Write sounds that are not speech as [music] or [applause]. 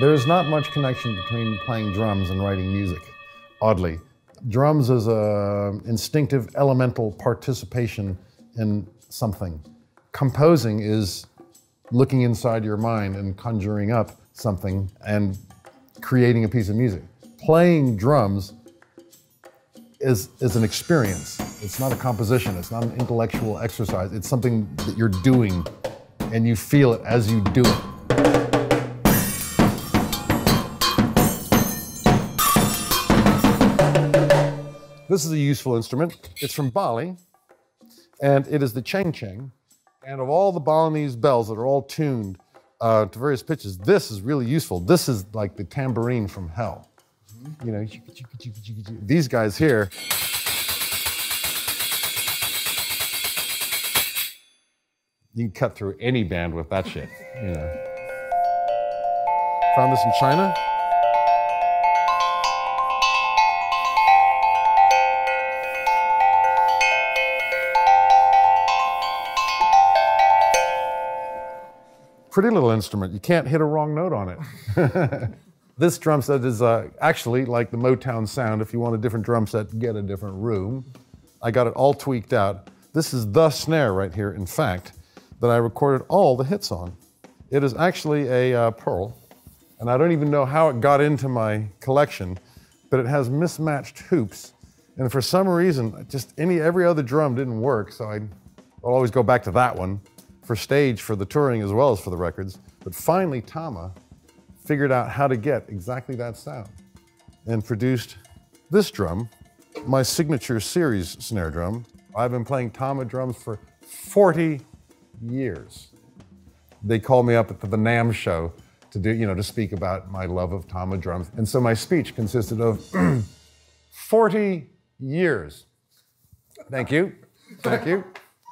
There's not much connection between playing drums and writing music, oddly. Drums is a instinctive elemental participation in something. Composing is looking inside your mind and conjuring up something and creating a piece of music. Playing drums is, is an experience. It's not a composition, it's not an intellectual exercise. It's something that you're doing and you feel it as you do it. This is a useful instrument. It's from Bali, and it is the cheng cheng. And of all the Balinese bells that are all tuned uh, to various pitches, this is really useful. This is like the tambourine from hell. You know, these guys here. You can cut through any band with that shit. You know. Found this in China. Pretty little instrument. You can't hit a wrong note on it. [laughs] this drum set is uh, actually like the Motown sound. If you want a different drum set, get a different room. I got it all tweaked out. This is the snare right here, in fact, that I recorded all the hits on. It is actually a uh, Pearl, and I don't even know how it got into my collection, but it has mismatched hoops. And for some reason, just any every other drum didn't work, so I'd, I'll always go back to that one for stage, for the touring, as well as for the records. But finally, Tama figured out how to get exactly that sound and produced this drum, my signature series snare drum. I've been playing Tama drums for 40 years. They called me up at the, NAMM show to do, you know, to speak about my love of Tama drums. And so my speech consisted of [clears throat] 40 years. Thank you. Thank you.